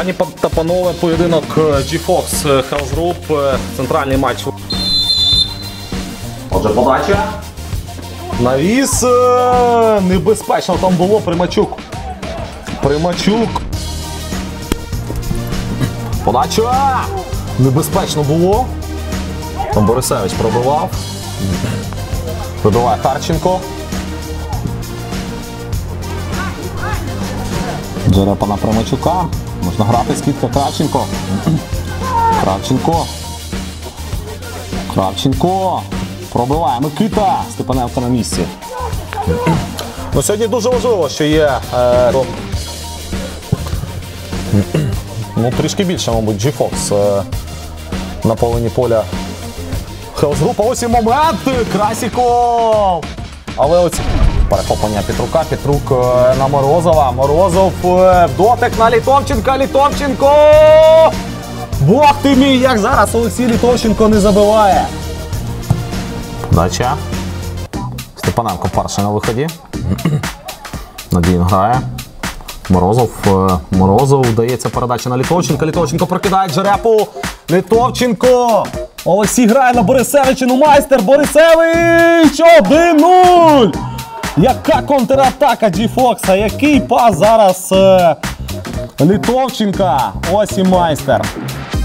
Пані па- та панове, поєдинок е, G-Fox е, Health Group, е, центральний матч. Отже, подача. Навіс. Небезпечно там було Примачук. Примачук. Подача. Небезпечно було. Там Борисевич пробивав. Пробиває Харченко. Джерепа на Примачука. Можна грати скидка Кравченко. Кравченко. Кравченко. Пробиває Микита. Степаненко на місці. Ну, сьогодні дуже важливо, що є. Е, ну, трішки більше, мабуть, G-Fox е, на половині поля. Хелс група, ось і момент. Красіков. Але оці перехоплення Петрука. Петрук е, на Морозова. Морозов е, дотик на Літовченка. Літовченко. Бог ти мій, як зараз Олексій Літовченко не забиває. Дача. Степаненко перший на виході. Надіїн грає. Морозов. е, Морозов вдається передача на Літовченка. Літовченко прокидає Джерепу. Літовченко. Олексій грає на Борисевича. Ну майстер Борисевич! 1-0! Яка контратака G-Fox, який пас зараз е, Літовченка. Ось і майстер.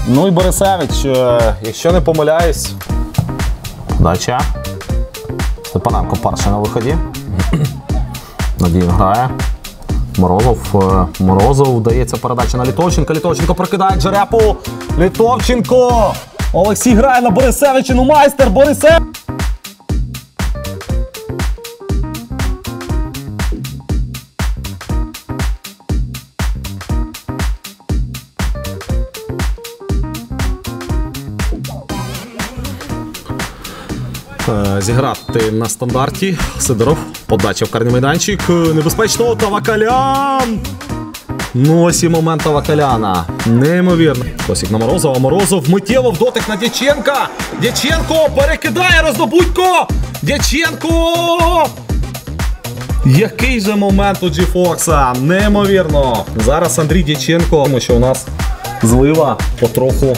Ну і Борисевич, е, якщо не помиляюсь. Дача. Степаненко перший на виході. Надіїн грає. Морозов. е, Морозов вдається передача на Літовченка. Літовченко прокидає Джерепу. Літовченко. Олексій грає на Борисевича. Ну майстер Борисевич. Зіграти на стандарті. Сидоров. Подача в карний майданчик. Е, Небезпечно. Тавакалян. Ну ось і момент Тавакаляна. Неймовірно. Косік на Морозова. Морозов миттєво в дотик на Дяченка. Дяченко перекидає роздобудько. Дяченко. Який же момент у Джіфокса? Неймовірно. Зараз Андрій Дяченко, тому що у нас злива потроху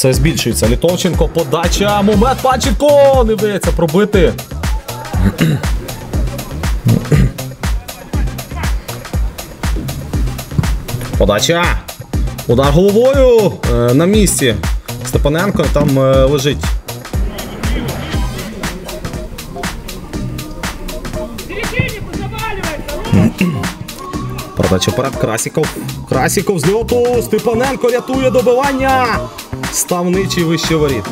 все збільшується. Літовченко, подача. Момент Панченко! Не вдається пробити. Подача. Удар головою е, на місці. Степаненко там е, лежить. Передача вперед. Красіков. Красіков з льоту. Степаненко рятує добивання. Ставничий вище воріт.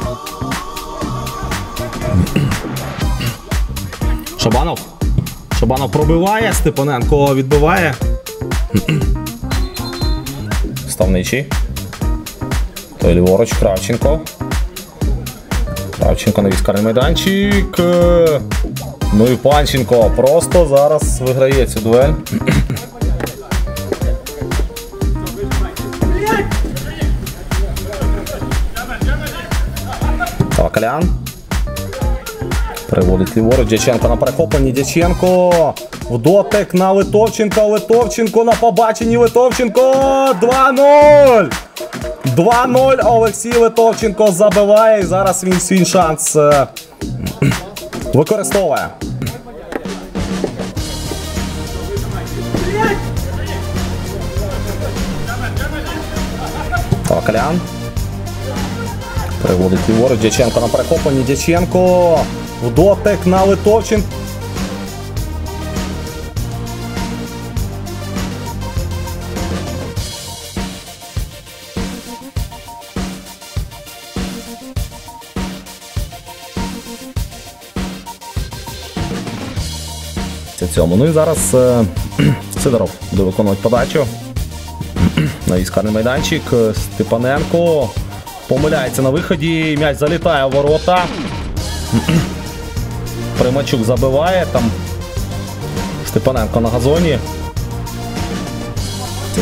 Шабанов. Шабанов пробиває. Степаненко відбиває. Ставничий. Той ліворуч. Кравченко. Кравченко на військарний майданчик. Ну і Панченко просто зараз виграє цю дуель. Тавакалян. Приводить ліворуч. Дяченко на перехопленні. Дяченко. В дотик на Литовченка. Литовченко на побаченні. Литовченко. 2-0. 2-0. Олексій Литовченко забиває. Зараз він свій шанс е, використовує. Тавакалян. Приводить ліворуч. Дяченко на перехопленні. Дяченко. В дотик на Литовченко. Цьому. Ну і зараз е, Сидоров буде виконувати подачу. На військарний майданчик. Степаненко помиляється на виході. М'яч залітає в ворота. Примачук забиває там. Степаненко на газоні.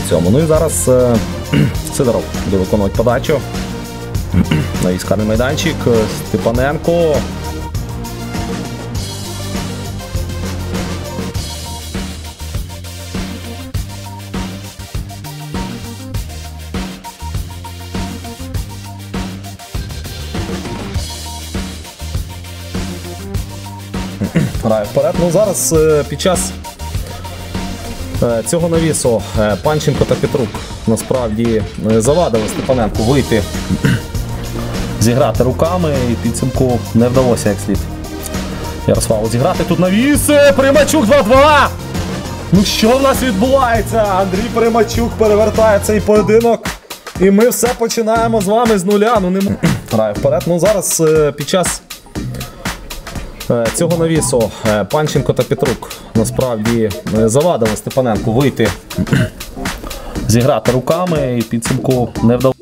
Цьому. Ну і зараз е, Сидоров буде виконувати подачу. На військарний майданчик. Степаненко. Ну зараз е, під час е, цього навісу е, Панченко та Петрук насправді завадили Степаненку вийти, зіграти руками і підсумку не вдалося як слід. Ярославу зіграти тут навіс. Примачук 2-2. Ну що в нас відбувається? Андрій Примачук перевертає цей поєдинок. І ми все починаємо з вами з нуля. Ну не грає вперед. Ну зараз під час цього навісу е, Панченко та Петрук насправді е, завадили Степаненку вийти, зіграти руками і підсумку не вдалося.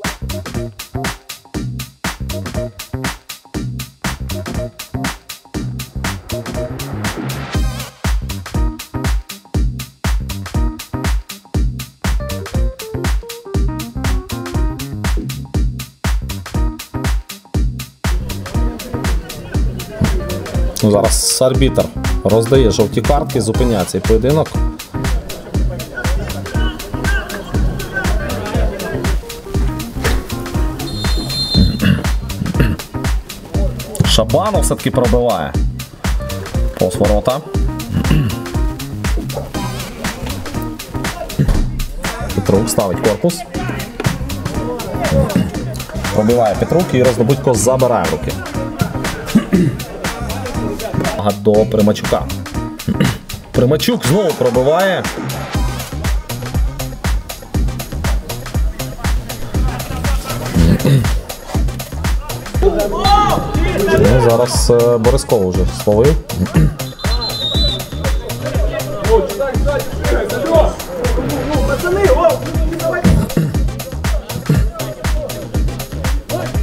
Ну, Зараз арбітр роздає жовті картки, зупиняє цей поєдинок. Шабанов все-таки пробиває. Повз ворота. Петрук ставить корпус. Пробиває Петрук і Роздобудько забирає руки. Увага до Примачука. Примачук знову пробиває. Ну, зараз е, Бориско вже словив.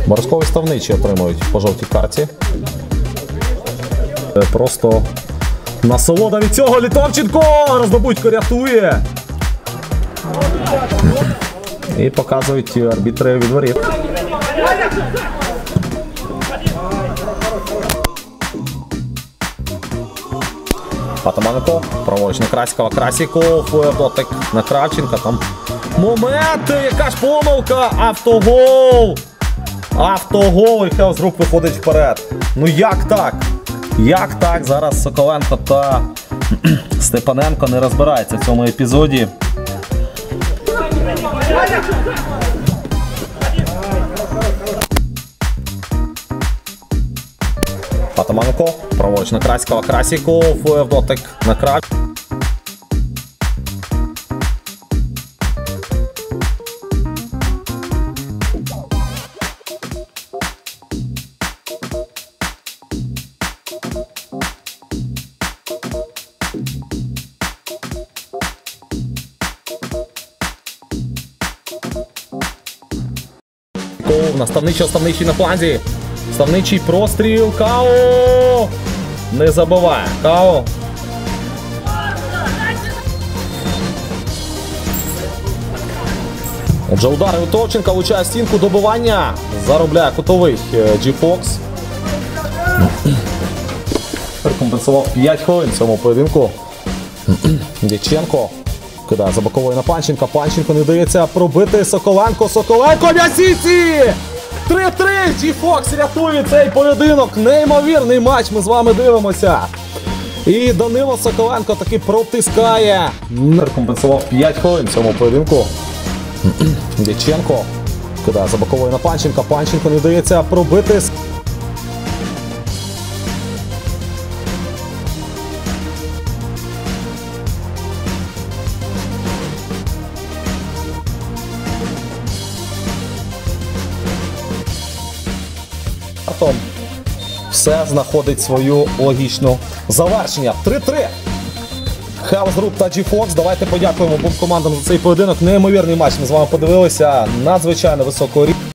Борискові ставничі отримують по жовтій карті. Е, Просто насолода від цього Літовченко! Роздобудько рятує. І показують арбітри від воріт. Атаманенко, праворуч на Красікова, Красіков, е, дотик на Кравченка. Там момент, яка ж помилка, автогол! Автогол, і Хелсгруп виходить вперед. Ну як так? Як так? Зараз Соколенко та Степаненко не розбираються в цьому епізоді. Атаманко праворуч на Краськова, Красіков, е, в дотик на Крав. Ков, наставничий, оставничий на фланзі. Ставничий простріл. Као! Не забиває. Као. Отже, удари у Товченка, влучає стінку добивання. Заробляє кутовий G Fox. Компенсував 5 хвилин цьому поєдинку. Дяченко кидає за на Панченка. Панченко не дається пробити Соколенко. Соколенко м'ясіці! 3-3! G Fox рятує цей поєдинок. Неймовірний матч. Ми з вами дивимося. І Данило Соколенко таки протискає. Компенсував 5 хвилин в цьому поєдинку. Дяченко кидає за на Панченка. Панченко не дається пробити. Потім все знаходить свою логічну завершення. 3-3. Хаус Груп та G-Fox. Давайте подякуємо обом командам за цей поєдинок. Неймовірний матч. Ми з вами подивилися. Надзвичайно високого рівня.